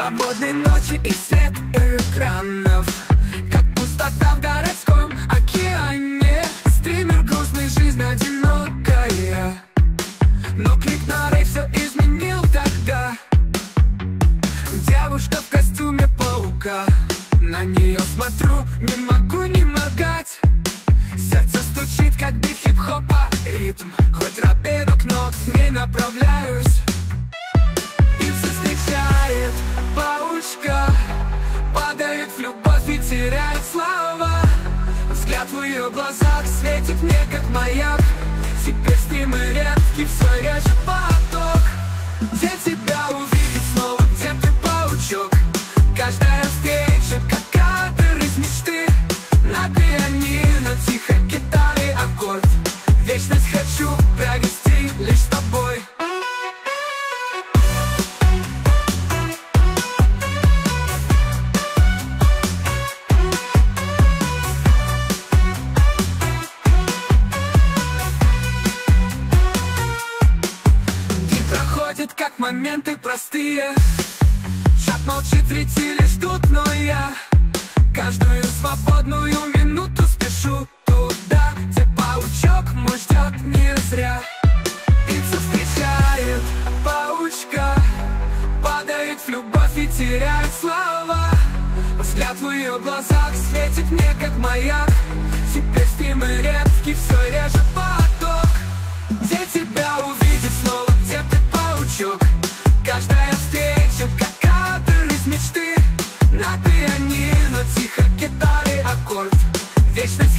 Свободной ночи и свет экранов. Как пустота в городском океане. Стример грустной жизнь одинокая. Но клик на рей все изменил тогда. Девушка в костюме паука. На нее смотрю, не могу не моргать. Сердце стучит, как бит хип-хопа ритм. Хоть робею, но к ней направляюсь слова Взгляд в ее глазах светит мне, как маяк. Теперь стримы редкий, все реже поток. Где моменты простые. Чат молчит, зрители ждут, но я Каждую свободную минуту спешу туда Где паучок мой ждет не зря. Пицца встречает паучка Падает в любовь и теряет слова. Взгляд в ее глазах светит мне, как маяк It's the